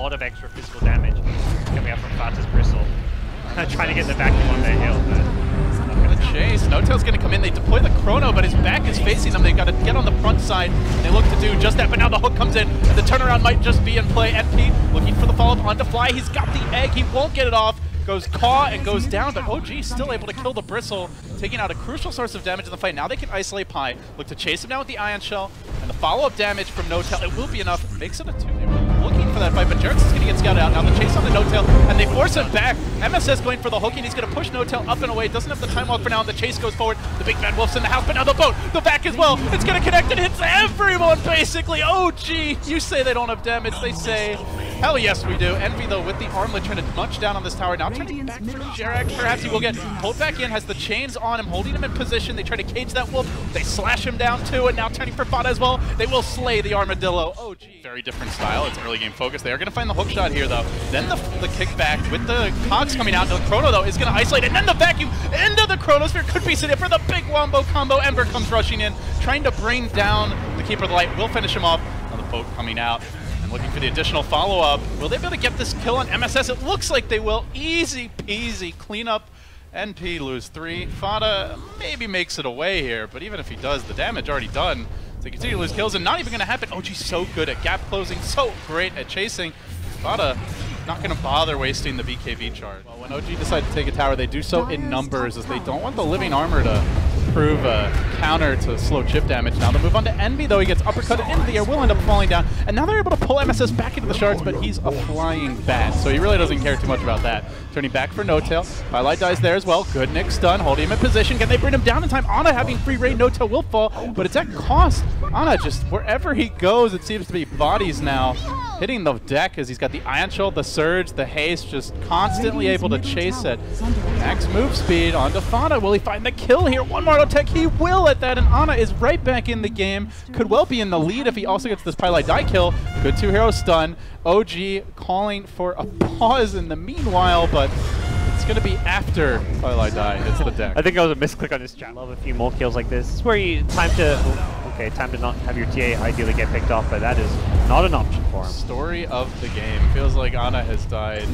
lot of extra physical damage coming up from Fata's Bristle. Trying to get the vacuum on their heel, but... Gonna chase. N0tail's gonna come in. They deploy the chrono, but his back is facing them. They've got to get on the front side. They look to do just that, but now the hook comes in. And the turnaround might just be in play. FP looking for the follow-up on to Fly. He's got the egg. He won't get it off goes Caw and goes down, but OG still able to kill the Bristle, taking out a crucial source of damage in the fight. Now they can isolate Pi, look to chase him down with the Ion Shell, and the follow-up damage from N0tail, it will be enough, makes it a 2 for that fight, but Jerax is going to get scouted out. Now the chase on the N0tail, and they force him back. MSS going for the hook, and he's going to push N0tail up and away. Doesn't have the time walk for now, and the chase goes forward. The big bad wolf's in the house, but now the boat, the back as well. It's going to connect and hits everyone, basically. Oh, gee. You say they don't have damage. They say, hell yes, we do. Envy, though, with the armlet trying to munch down on this tower. Now turning back for Jerax. Perhaps he will get pulled back in, has the chains on him, holding him in position. They try to cage that wolf. They slash him down, too, and now turning for Fata as well. They will slay the armadillo. Oh, gee. Very different style. It's early game focus. They are going to find the hook shot here, though. Then the, the kickback with the cogs coming out. The Chrono, though, is going to isolate, and then the vacuum into the Chronosphere could be set for the big wombo combo. Ember comes rushing in, trying to bring down the Keeper of the Light. Will finish him off. Now the boat coming out and looking for the additional follow-up. Will they be able to get this kill on MSS? It looks like they will. Easy peasy cleanup. NP lose three. Fata maybe makes it away here, but even if he does, the damage already done. So they continue to lose kills and not even going to happen. Oh, OG's so good at gap closing, so great at chasing. Fata not going to bother wasting the BKB charge. Well, when OG decide to take a tower, they do so in numbers as they don't want the living armor to prove a counter to slow chip damage. Now the move on to Envy, though he gets uppercutted into the air, will end up falling down. And now they're able to pull MSS back into the shards, but he's a flying bat, so he really doesn't care too much about that. Turning back for N0tail. Twilight dies there as well. Good Nyx stun, holding him in position. Can they bring him down in time? Ana having free reign, N0tail will fall, but it's at cost. Ana just, wherever he goes, it seems to be bodies now. Hitting the deck as he's got the Ion Shell, the Surge, the Haste, just constantly able to chase it. Max move speed onto Fata. Will he find the kill here? One more tech. He will at that, and Ana is right back in the game. Could well be in the lead if he also gets this Pieliedie kill. Good two-hero stun. OG calling for a pause in the meanwhile, but it's going to be after Pieliedie hits the deck. I think I was a misclick on his chat. Love a few more kills like this. It's where you time to okay, time to not have your TA ideally get picked off, but that is not an option for him. Story of the game. Feels like Ana has died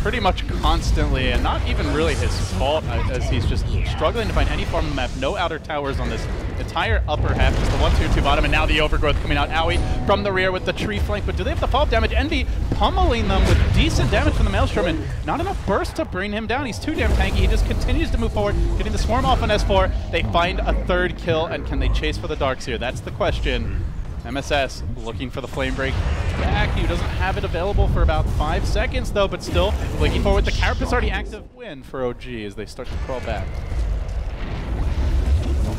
pretty much constantly, and not even really his fault, uh, as he's just struggling to find any form of map. No outer towers on this entire upper half. Just the one, two, two bottom, and now the overgrowth coming out. Aui from the rear with the tree flank, but do they have the fall damage? Envy pummeling them with decent damage from the Maelstrom, and not enough burst to bring him down. He's too damn tanky. He just continues to move forward, getting the swarm off on S4. They find a third kill, and can they chase for the darks here? That's the question. MSS looking for the Flamebreak back. He doesn't have it available for about five seconds though, but still looking forward. The Carapace already active. Win for OG as they start to crawl back.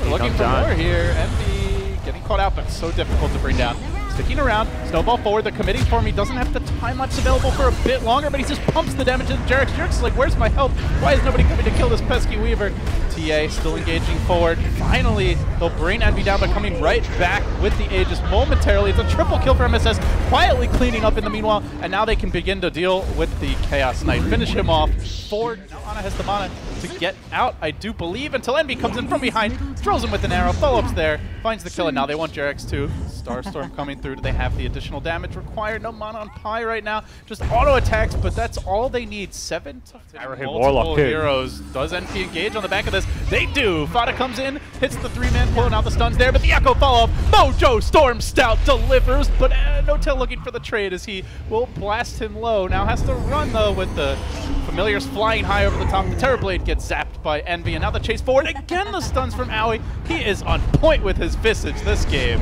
We're looking for more here. Envy getting caught out, but so difficult to bring down. Sticking around, snowball forward. They're committing for him. He doesn't have the time lapse available for a bit longer, but he just pumps the damage into Jerax. Jerax is like, where's my help? Why is nobody coming to kill this pesky Weaver? TA still engaging forward. Finally, they'll bring Envy down, but coming right back with the Aegis momentarily. It's a triple kill for MSS, quietly cleaning up in the meanwhile, and now they can begin to deal with the Chaos Knight. Finish him off. Forward, now Ana has the mana to get out, I do believe, until Envy comes in from behind, drills him with an arrow, follow-ups there, finds the kill, and now they want Jerax too. Starstorm coming through. Do they have the additional damage required? No mana on Pi right now. Just auto attacks, but that's all they need. Seven multiple Warlock too. heroes. Does NP engage on the back of this? They do. Fata comes in, hits the three-man, pulling out the stuns there, but the Echo follow-up. Mojo Storm Stout delivers, but uh, N0tail looking for the trade as he will blast him low. Now has to run, though, with the Familiars flying high over the top. The Terrorblade gets zapped by Envy, and now the chase forward. Again, the stuns from Aui. He is on point with his Visage this game.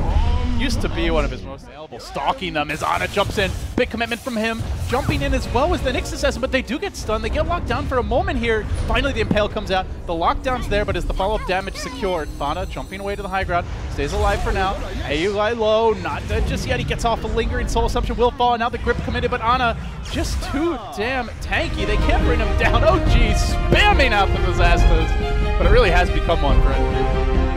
Used to be one of his most available. Stalking them as Ana jumps in. Big commitment from him. Jumping in as well as the Nyx assassin, but they do get stunned. They get locked down for a moment here. Finally, the Impale comes out. The lockdown's there, but is the follow-up damage secured? Fana jumping away to the high ground. Stays alive for now. AUI low. Not dead just yet. He gets off a lingering soul assumption. Will fall. Now the grip committed, but Ana just too damn tanky. They can't bring him down. Oh, geez. Spamming out the disasters. But it really has become one for NP.